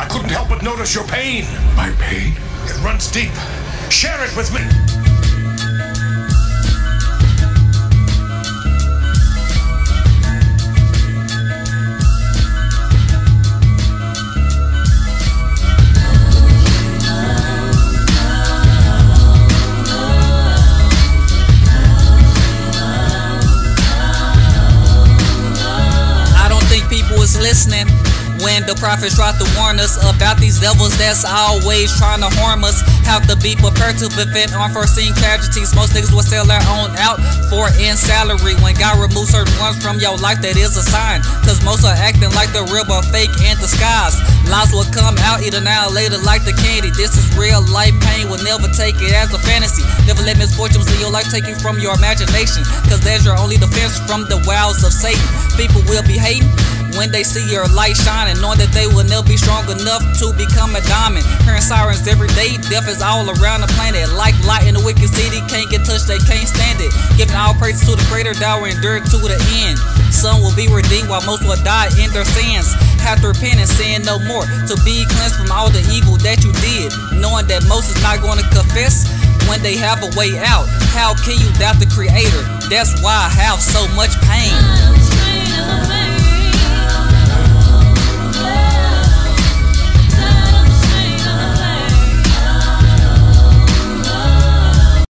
I couldn't help but notice your pain. My pain? It runs deep. Share it with me. I don't think people is listening when the prophets try to warn us about these devils that's always trying to harm us. Have to be prepared to prevent unforeseen casualties. Most niggas will sell their own out for in salary. When God removes certain ones from your life, that is a sign. Cause most are acting like the real but fake in disguise. Lies will come out either now or later like the candy. This is real life pain, will never take it as a fantasy. Never let misfortunes in your life take you from your imagination. Cause there's your only defense from the wiles of Satan. People will be hating when they see your light shining, knowing that they will never be strong enough to become a diamond. Hearing sirens every day, death is all around the planet. Like light in the wicked city, can't get touched, they can't stand it. Giving all praise to the creator that will endure to the end. Some will be redeemed while most will die in their sins. Have to repent and sin no more. To be cleansed from all the evil that you did. Knowing that most is not going to confess when they have a way out. How can you doubt the creator? That's why I have so much pain.